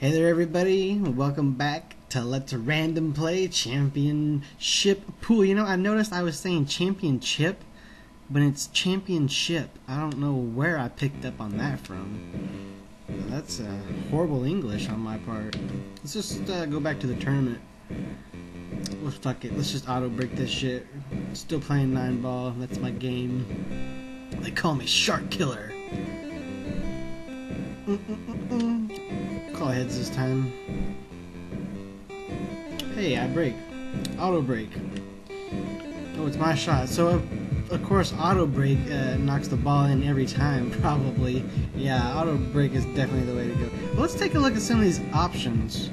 Hey there, everybody. Welcome back to Let's Random Play Championship Pool. You know, I noticed I was saying championship, but it's championship. I don't know where I picked up on that from. That's uh, horrible English on my part. Let's just uh, go back to the tournament. Well, fuck it. Let's just auto break this shit. Still playing nine ball. That's my game. They call me Shark Killer. Mm-mm-mm-mm. Call heads this time. Hey, I break. Auto break. Oh, it's my shot. So, of, course, auto break uh, knocks the ball in every time, probably. Yeah, auto break is definitely the way to go. But let's take a look at some of these options.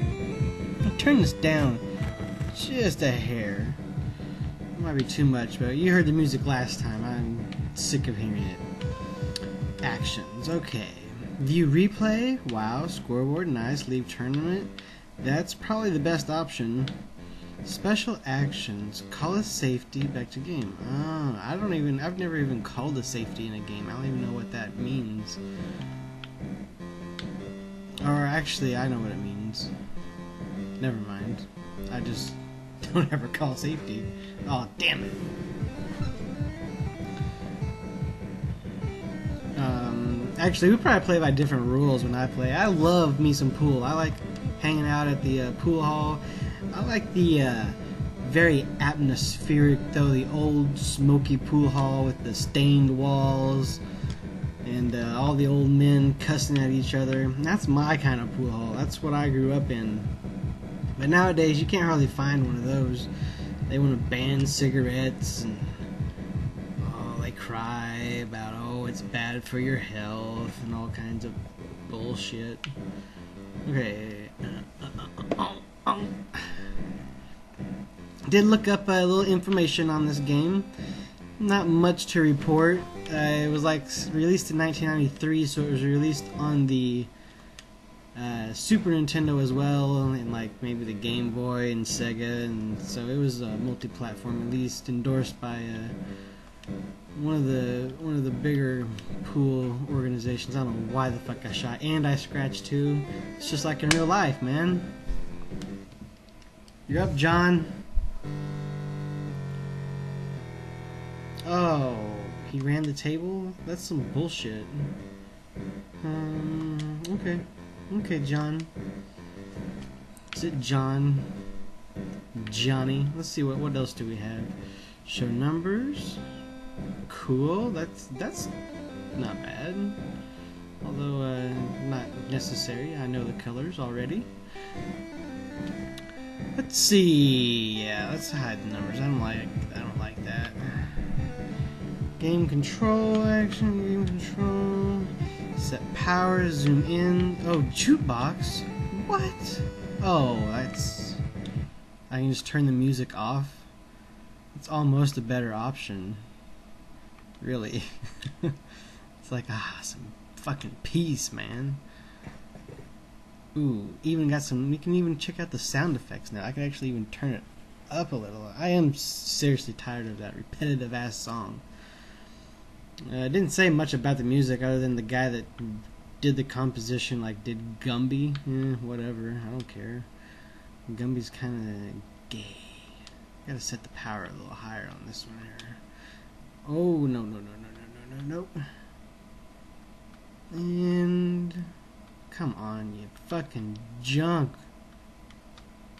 I'll turn this down just a hair. It might be too much, but you heard the music last time. I'm sick of hearing it. Actions. Okay. View replay. Wow. Scoreboard. Nice. Leave tournament. That's probably the best option. Special actions. Call a safety. Back to game. Oh, I don't even. I've never even called a safety in a game. I don't even know what that means. Or actually, I know what it means. Never mind. I just don't ever call safety. Oh, damn it. Actually, we probably play by different rules when I play. I love me some pool. I like hanging out at the uh, pool hall. I like the uh, very atmospheric, though, the old smoky pool hall with the stained walls and uh, all the old men cussing at each other. That's my kind of pool hall. That's what I grew up in. But nowadays, you can't hardly find one of those. They want to ban cigarettes and oh, they cry about oh, it's bad for your health and all kinds of bullshit. Okay. Did look up a little information on this game. Not much to report. Uh, it was like released in 1993, so it was released on the uh, Super Nintendo as well, and like maybe the Game Boy and Sega, and so it was a multi-platform released, endorsed by uh, one of the one of the bigger pool organizations. I don't know why the fuck I shot, and I scratched too. It's just like in real life, man. You're up, John. Oh, he ran the table? That's some bullshit. Um, okay. Okay, John. Is it John? Johnny? Let's see what what else do we have? Show numbers. Cool. That's that's not bad. Although uh, not necessary. I know the colors already. Let's see. Yeah, let's hide the numbers. I don't like I don't like that. Game control action. Game control. Set power, zoom in. Oh, jukebox? What? Oh, that's... I can just turn the music off. It's almost a better option. Really. it's like, ah, some fucking peace, man. Ooh, even got some... You can even check out the sound effects now. I can actually even turn it up a little. I am seriously tired of that repetitive-ass song. Uh, it didn't say much about the music other than the guy that did the composition, like did Gumby. Eh, whatever, I don't care. Gumby's kind of gay. Gotta set the power a little higher on this one here. Oh no no no no no no no no. And come on, you fucking junk.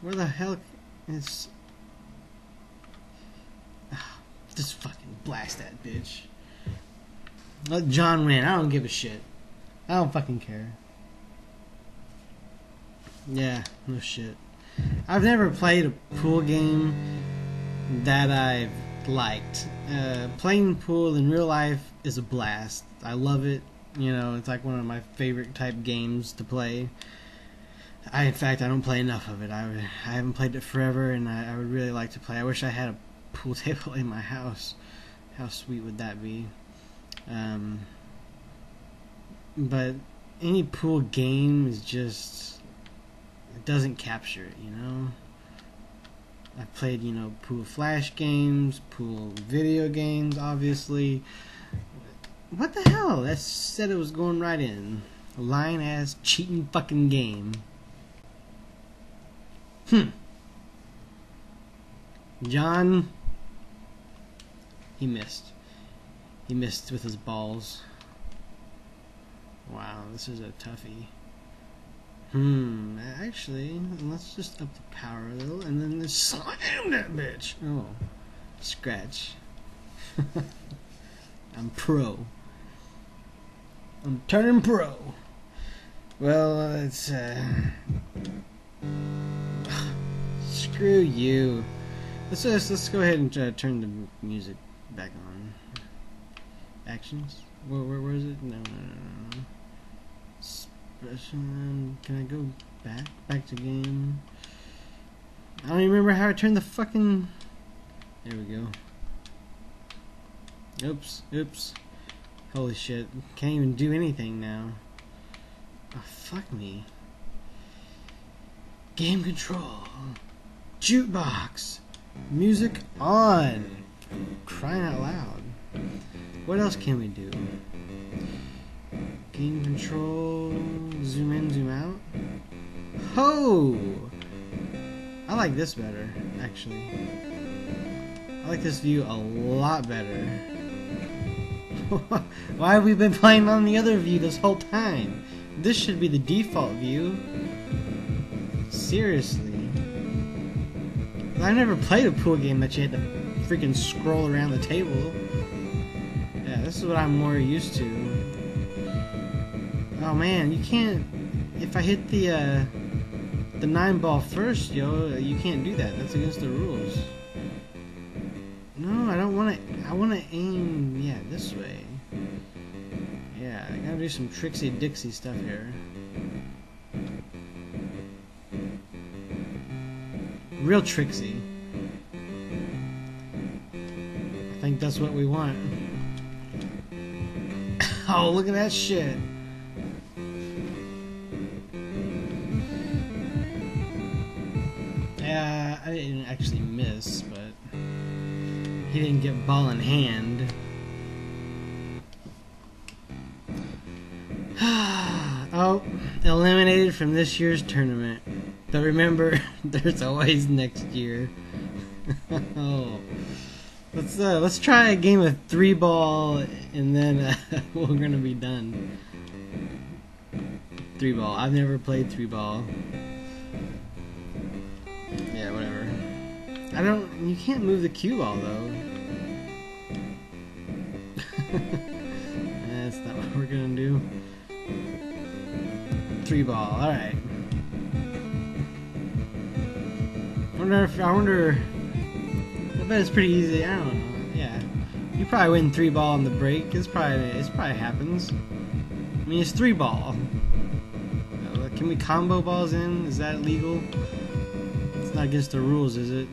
Where the hell is? Just fucking blast that bitch. Let John win. I don't give a shit. I don't fucking care. Yeah, no shit. I've never played a pool game that I've liked. Uh, playing pool in real life is a blast. I love it. You know, it's like one of my favorite type games to play. I, in fact, I don't play enough of it. I, I haven't played it forever, and I, I would really like to play. I wish I had a pool table in my house. How sweet would that be? Um, but any pool game is just it doesn't capture it, you know. I've played, you know, pool flash games, pool video games, obviously. What the hell? That said it was going right in. Lying ass cheating fucking game. Hmm. John. He missed. He missed with his balls. Wow, this is a toughie. Hmm, actually, let's just up the power a little and then just slam that bitch. Oh, scratch. I'm pro. I'm turning pro. Well, it's uh, screw you. Let's just let's go ahead and uh, turn the music back on. Actions. Where where, where is it? No no no. Can I go back back to game? I don't even remember how I turned the fucking. There we go. Oops, oops. Holy shit. Can't even do anything now. Oh, fuck me. Game control. Jukebox. Music on. Crying out loud. What else can we do? Game control. Zoom in, zoom out. Ho! I like this better, actually. I like this view a lot better. Why have we been playing on the other view this whole time? This should be the default view. Seriously. I never played a pool game that you had to freaking scroll around the table. Yeah, this is what I'm more used to. Oh man, you can't... If I hit the, uh, the nine ball first, yo, you can't do that. That's against the rules. No, I don't want to... I want to aim, yeah, this way. Yeah, I gotta do some tricksy Dixie stuff here. Real tricksy. I think that's what we want. Oh, look at that shit. Yeah, I didn't actually miss, but he didn't get ball in hand. oh, eliminated from this year's tournament. But remember, there's always next year. oh. Let's uh, let's try a game of three ball, and then uh, we're gonna be done. Three ball. I've never played three ball. Yeah, whatever. I don't. You can't move the cue ball though. That's not what we're gonna do. Three ball. All right. I Wonder if I wonder. Bet it's pretty easy. I don't know. Yeah, you probably win three ball on the break. It's probably it's probably happens. I mean, it's three ball. Uh, can we combo balls in? Is that legal? It's not against the rules, is it?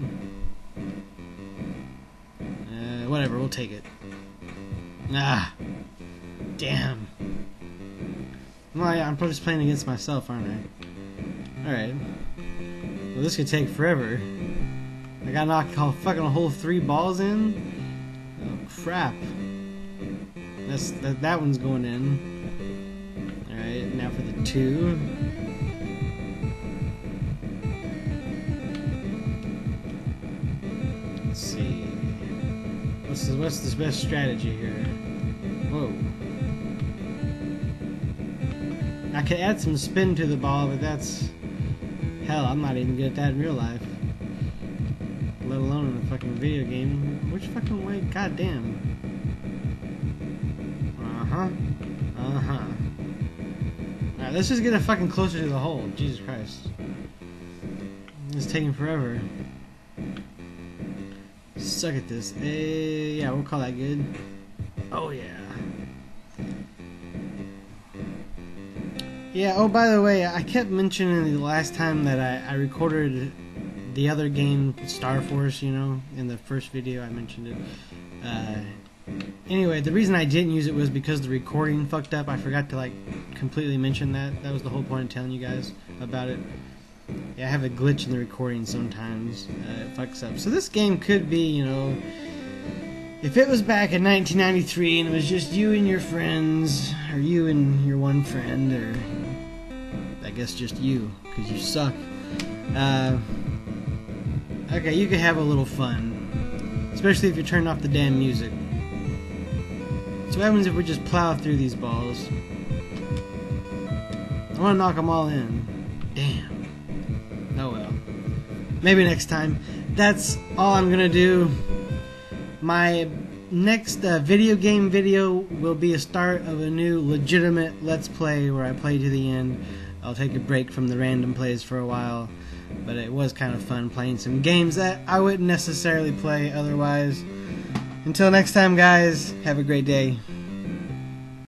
Uh, whatever. We'll take it. Ah, damn. Well, yeah, I'm probably just playing against myself, aren't I? All right. Well, this could take forever. I gotta knock a fucking whole three balls in. Oh crap! That's that. That one's going in. All right, now for the two. Let's see. What's the, what's the best strategy here? Whoa. I could add some spin to the ball, but that's Hell, I'm not even good at that in real life. Let alone in a fucking video game. Which fucking way? God damn. Uh-huh. Uh-huh. Alright, let's just get it fucking closer to the hole. Jesus Christ. It's taking forever. Suck at this. Hey, yeah, we'll call that good. Oh, yeah. Yeah, oh, by the way, I kept mentioning the last time that I, I recorded the other game, Star Force, you know, in the first video I mentioned it. Uh, anyway, the reason I didn't use it was because the recording fucked up. I forgot to, like, completely mention that. That was the whole point of telling you guys about it. Yeah, I have a glitch in the recording sometimes. Uh, it fucks up. So this game could be, you know, if it was back in 1993 and it was just you and your friends, or you and your one friend, or I guess just you, because you suck. Uh, Okay, you can have a little fun. Especially if you turn off the damn music. So what happens if we just plow through these balls? I want to knock them all in. Damn. Oh well. Maybe next time. That's all I'm gonna do. My next uh, video game video will be a start of a new legitimate Let's Play where I play to the end. I'll take a break from the random plays for a while, but it was kind of fun playing some games that I wouldn't necessarily play otherwise. Until next time, guys, have a great day.